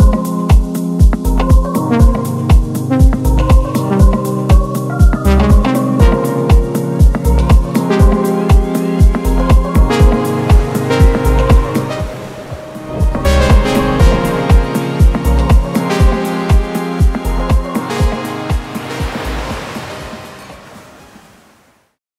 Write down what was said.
home.